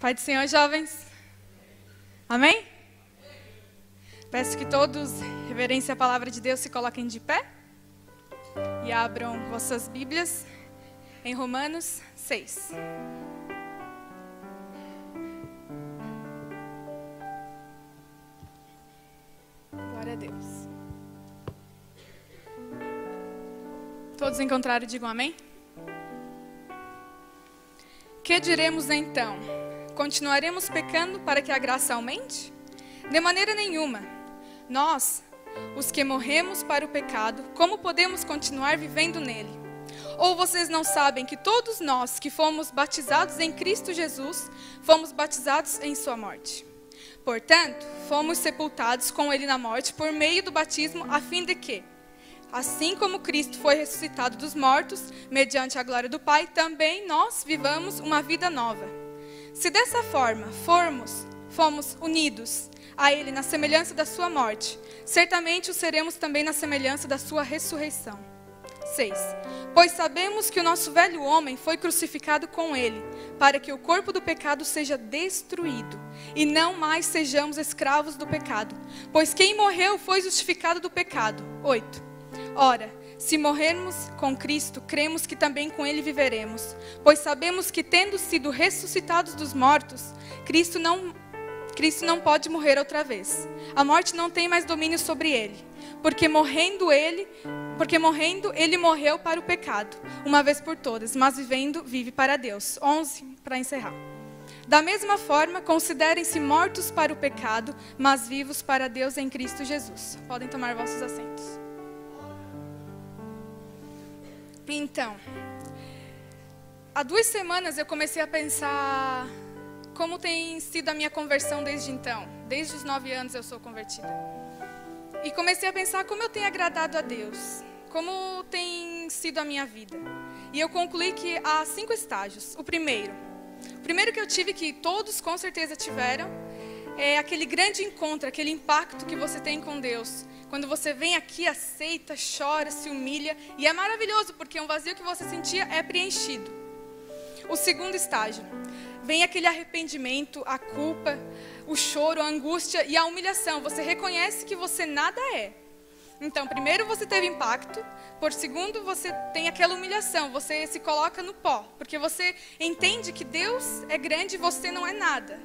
Pai do Senhor, jovens. Amém? Peço que todos, reverência à palavra de Deus, se coloquem de pé e abram vossas Bíblias em Romanos 6. Glória a Deus. Todos encontraram, digam amém? Que diremos então? Continuaremos pecando para que a graça aumente? De maneira nenhuma. Nós, os que morremos para o pecado, como podemos continuar vivendo nele? Ou vocês não sabem que todos nós que fomos batizados em Cristo Jesus, fomos batizados em Sua morte? Portanto, fomos sepultados com Ele na morte por meio do batismo, a fim de que, assim como Cristo foi ressuscitado dos mortos, mediante a glória do Pai, também nós vivamos uma vida nova. Se dessa forma formos, fomos unidos a Ele na semelhança da Sua morte, certamente o seremos também na semelhança da Sua ressurreição. 6. Pois sabemos que o nosso velho homem foi crucificado com Ele, para que o corpo do pecado seja destruído, e não mais sejamos escravos do pecado. Pois quem morreu foi justificado do pecado. 8. Ora, se morrermos com Cristo, cremos que também com Ele viveremos, pois sabemos que, tendo sido ressuscitados dos mortos, Cristo não, Cristo não pode morrer outra vez. A morte não tem mais domínio sobre Ele, porque morrendo Ele, porque morrendo Ele morreu para o pecado, uma vez por todas, mas vivendo vive para Deus. 11 para encerrar. Da mesma forma, considerem-se mortos para o pecado, mas vivos para Deus em Cristo Jesus. Podem tomar vossos assentos. Então, há duas semanas eu comecei a pensar como tem sido a minha conversão desde então. Desde os nove anos eu sou convertida. E comecei a pensar como eu tenho agradado a Deus, como tem sido a minha vida. E eu concluí que há cinco estágios. O primeiro, o primeiro que eu tive, que todos com certeza tiveram, é aquele grande encontro, aquele impacto que você tem com Deus. Quando você vem aqui, aceita, chora, se humilha, e é maravilhoso, porque um vazio que você sentia é preenchido. O segundo estágio, vem aquele arrependimento, a culpa, o choro, a angústia e a humilhação. Você reconhece que você nada é. Então, primeiro você teve impacto, por segundo você tem aquela humilhação, você se coloca no pó, porque você entende que Deus é grande e você não é nada.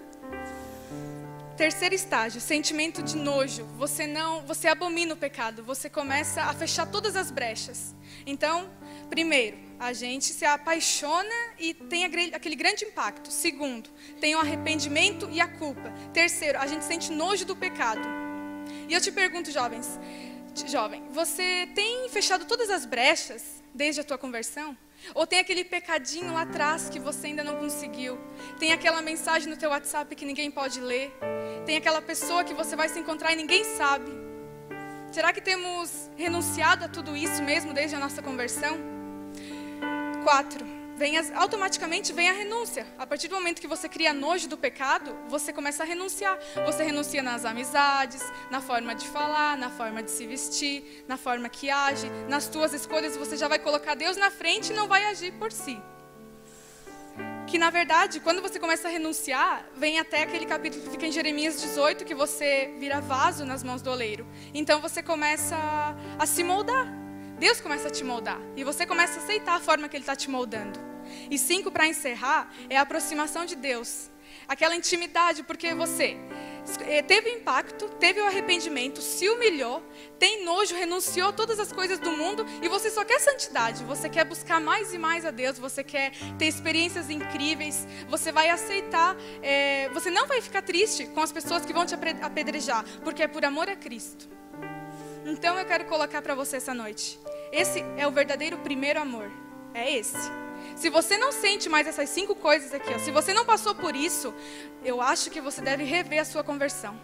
Terceiro estágio, sentimento de nojo. Você não, você abomina o pecado, você começa a fechar todas as brechas. Então, primeiro, a gente se apaixona e tem aquele grande impacto. Segundo, tem o arrependimento e a culpa. Terceiro, a gente sente nojo do pecado. E eu te pergunto, jovens, jovem, você tem fechado todas as brechas desde a tua conversão? Ou tem aquele pecadinho lá atrás que você ainda não conseguiu? Tem aquela mensagem no teu WhatsApp que ninguém pode ler? Tem aquela pessoa que você vai se encontrar e ninguém sabe? Será que temos renunciado a tudo isso mesmo desde a nossa conversão? Quatro vem as, automaticamente vem a renúncia. A partir do momento que você cria nojo do pecado, você começa a renunciar. Você renuncia nas amizades, na forma de falar, na forma de se vestir, na forma que age, nas tuas escolhas você já vai colocar Deus na frente e não vai agir por si. Que na verdade, quando você começa a renunciar, vem até aquele capítulo que fica em Jeremias 18, que você vira vaso nas mãos do oleiro. Então você começa a se moldar. Deus começa a te moldar. E você começa a aceitar a forma que Ele está te moldando. E cinco, para encerrar, é a aproximação de Deus. Aquela intimidade, porque você eh, teve impacto, teve o arrependimento, se humilhou, tem nojo, renunciou a todas as coisas do mundo e você só quer santidade, você quer buscar mais e mais a Deus, você quer ter experiências incríveis, você vai aceitar, é, você não vai ficar triste com as pessoas que vão te apedrejar, porque é por amor a Cristo. Então eu quero colocar para você essa noite. Esse é o verdadeiro primeiro amor. É esse. Se você não sente mais essas cinco coisas aqui, ó, se você não passou por isso, eu acho que você deve rever a sua conversão.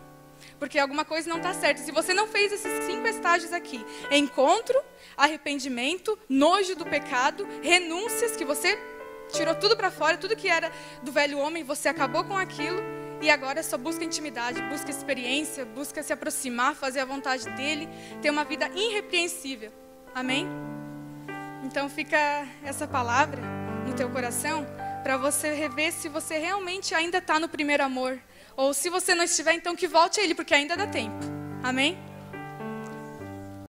Porque alguma coisa não está certa. Se você não fez esses cinco estágios aqui: encontro, arrependimento, nojo do pecado, renúncias, que você tirou tudo para fora, tudo que era do velho homem, você acabou com aquilo e agora só busca intimidade, busca experiência, busca se aproximar, fazer a vontade dele, ter uma vida irrepreensível. Amém? Então fica essa palavra no teu coração para você rever se você realmente ainda está no primeiro amor. Ou se você não estiver, então que volte a Ele, porque ainda dá tempo. Amém?